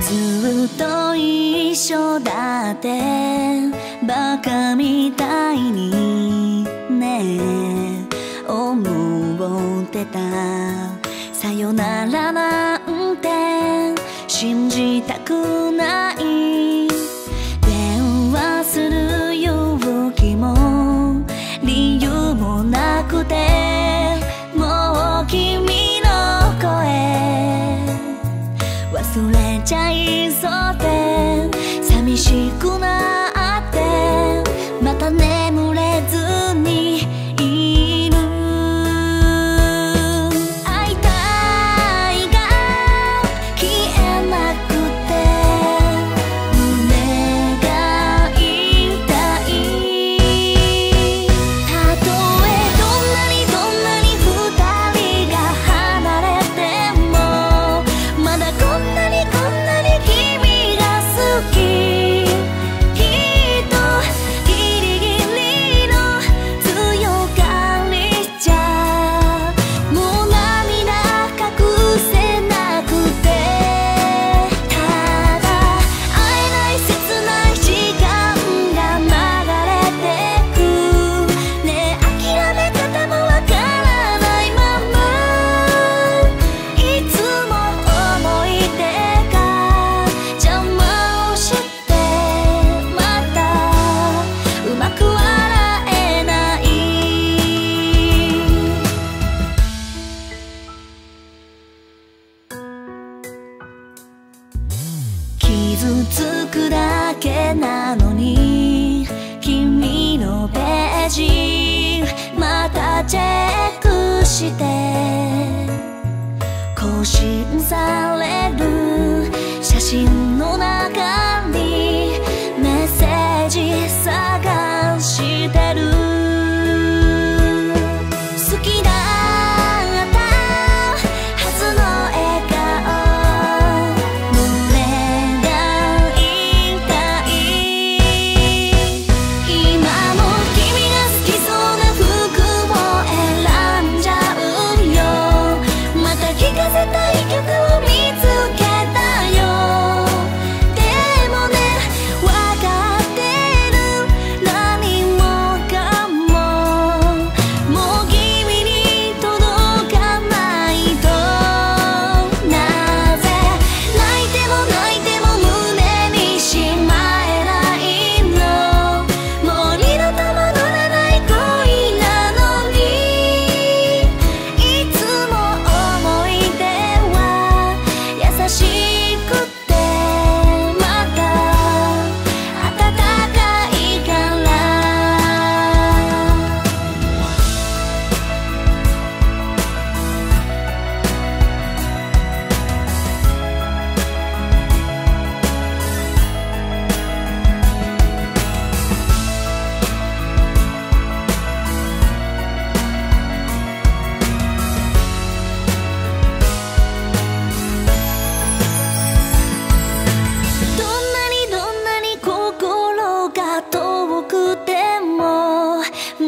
ずっと一緒だってバカみたいにね。思ってた。さよならなんて信じたくない。ちゃいそう続くだけなのに君のページまたチェックして更新され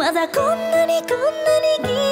まだこんなにこんなに